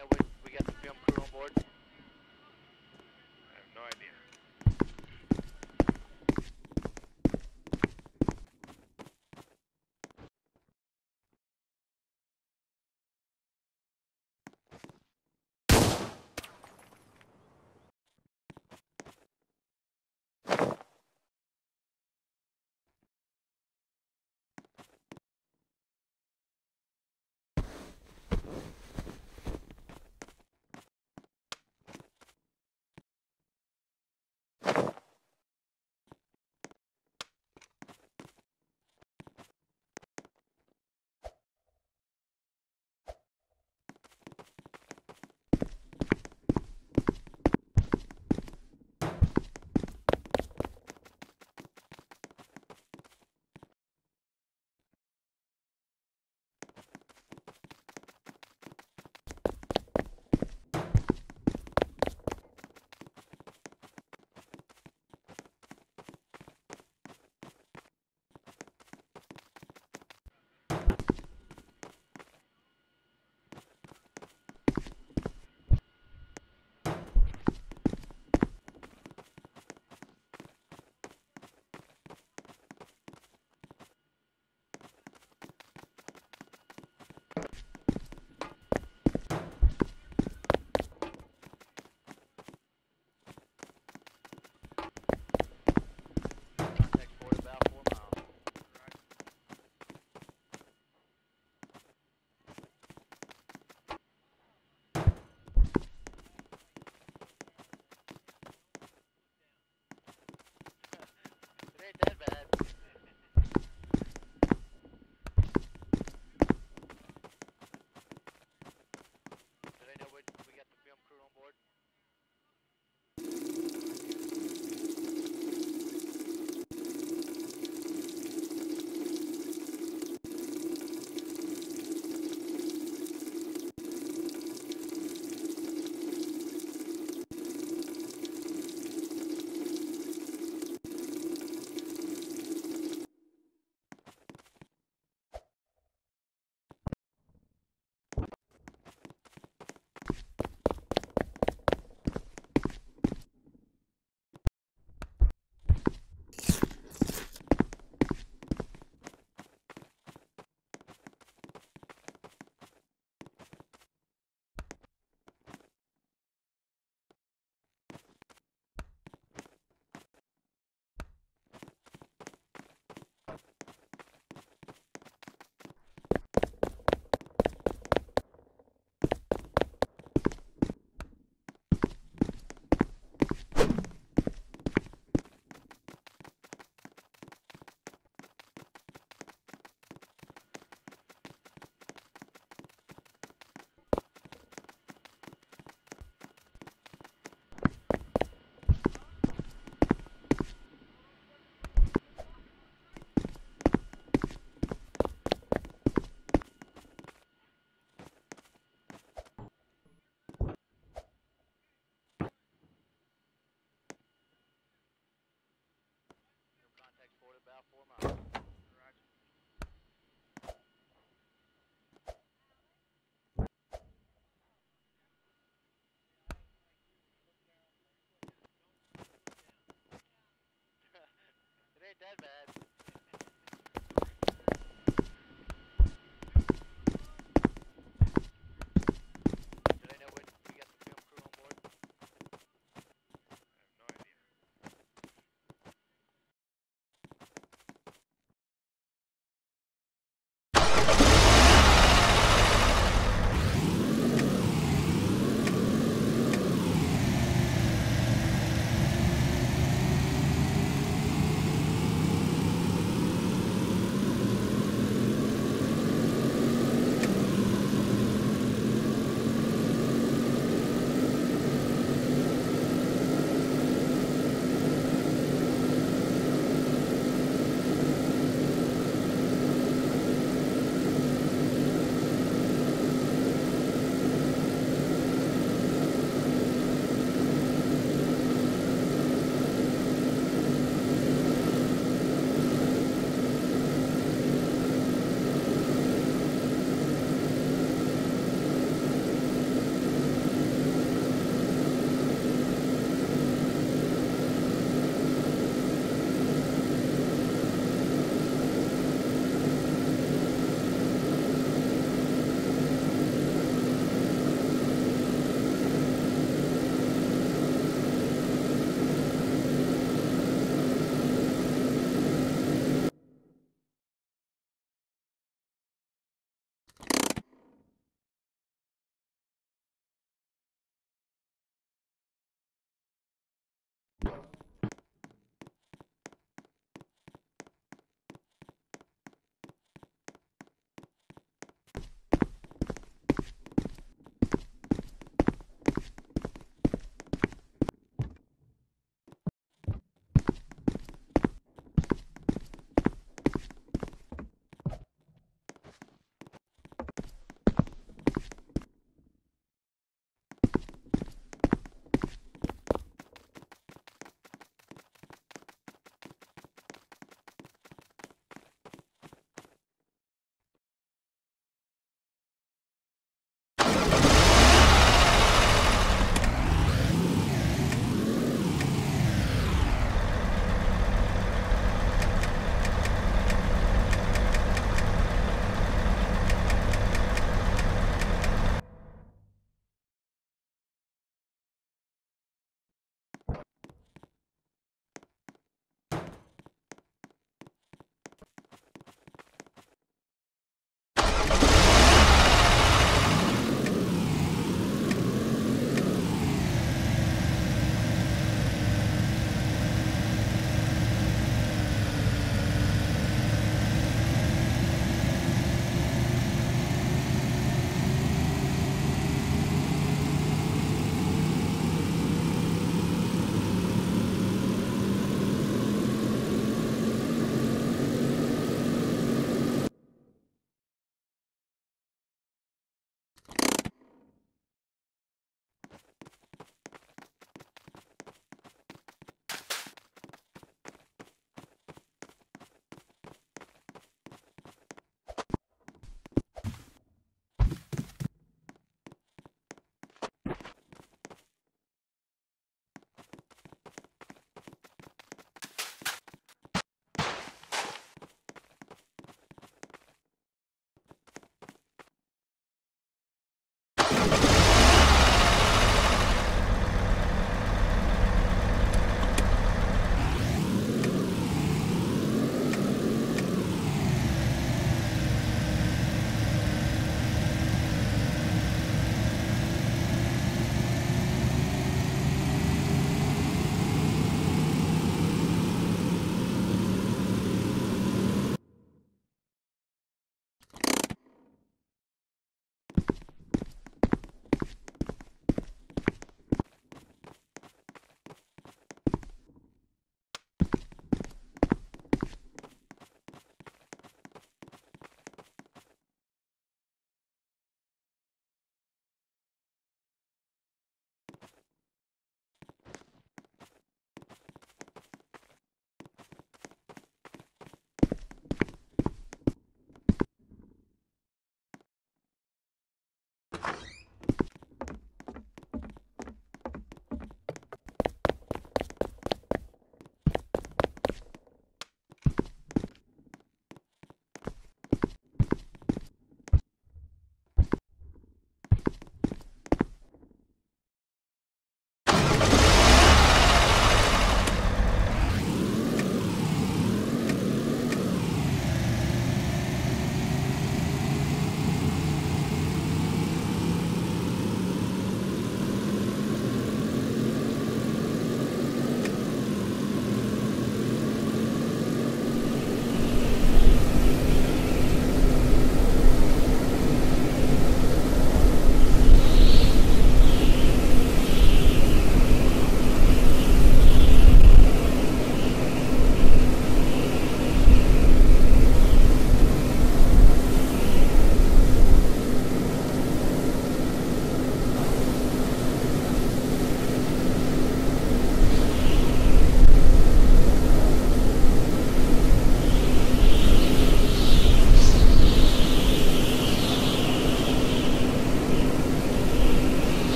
know we, we got the film crew on board.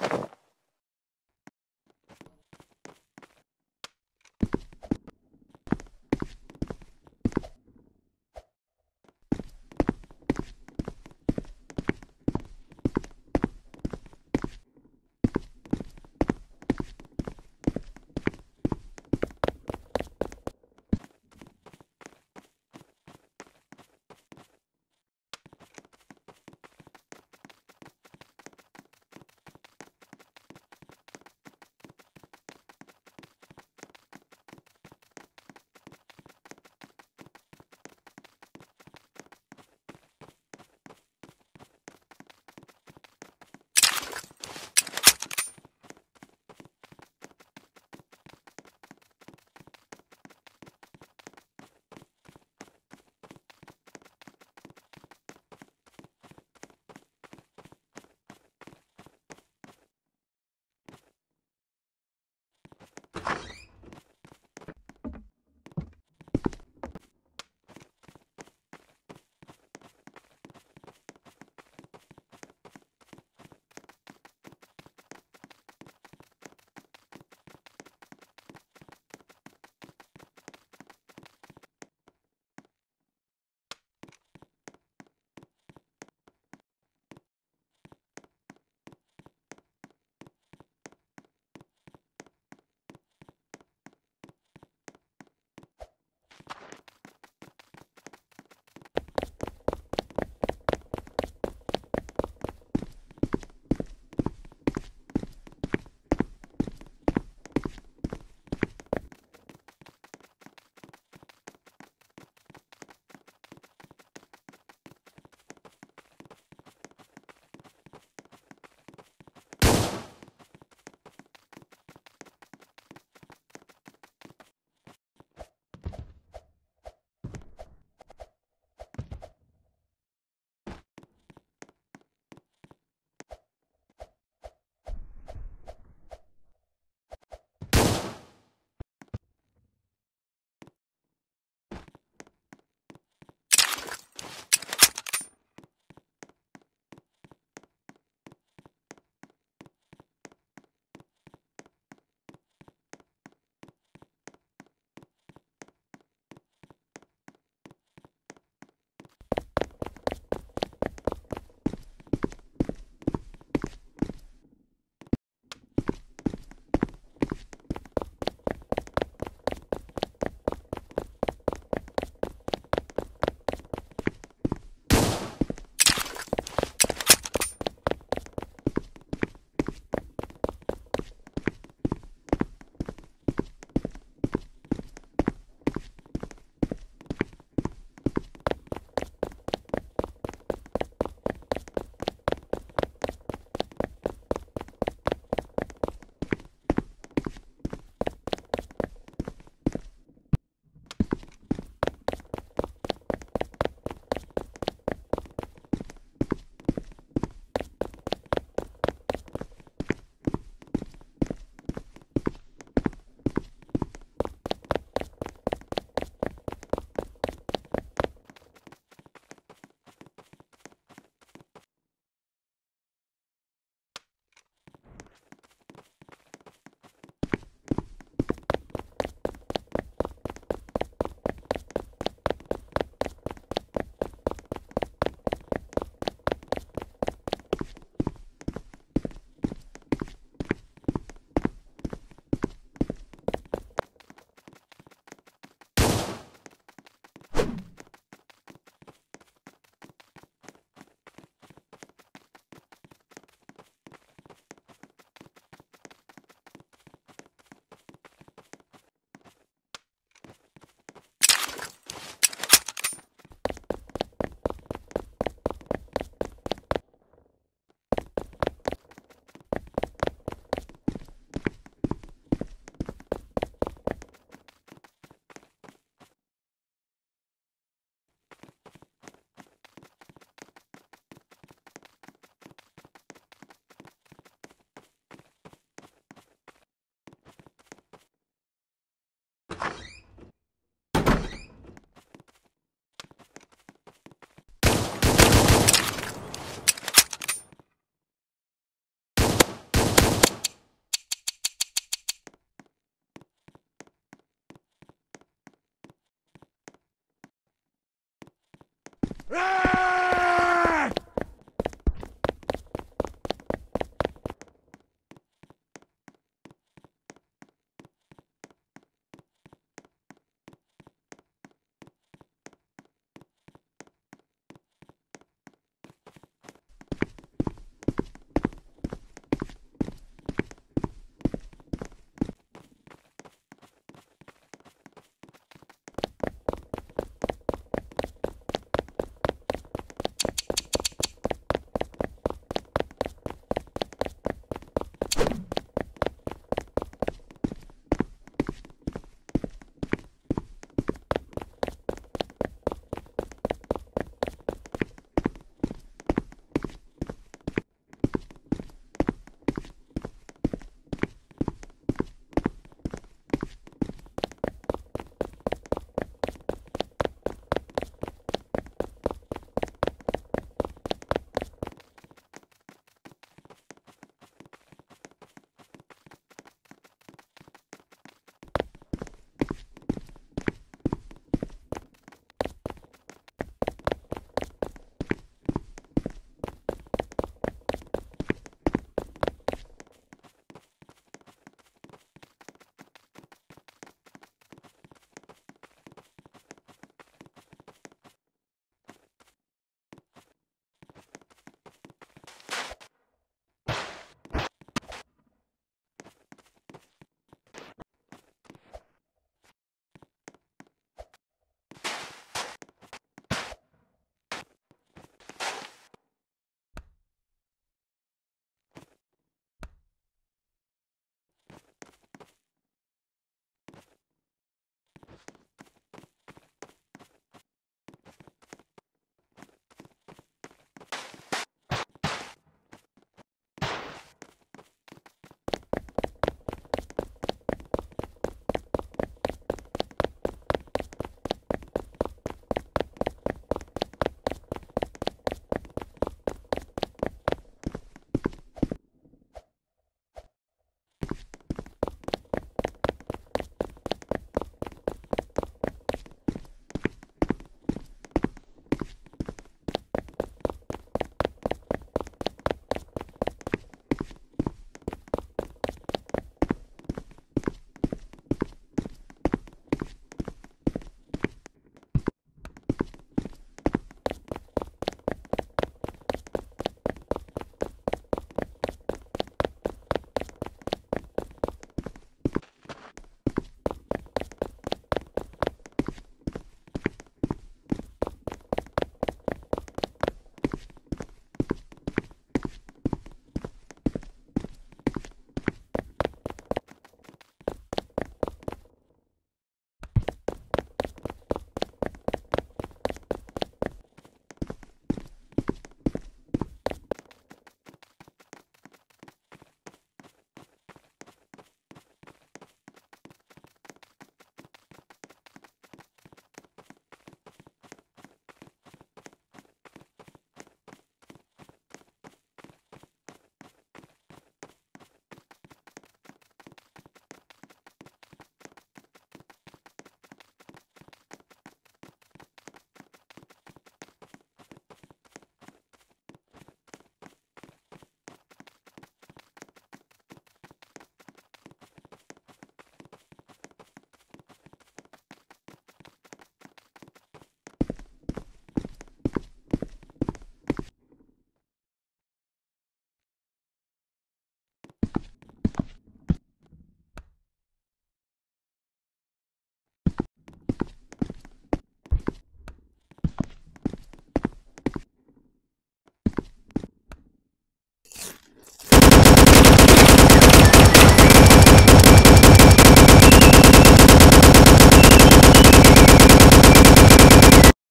you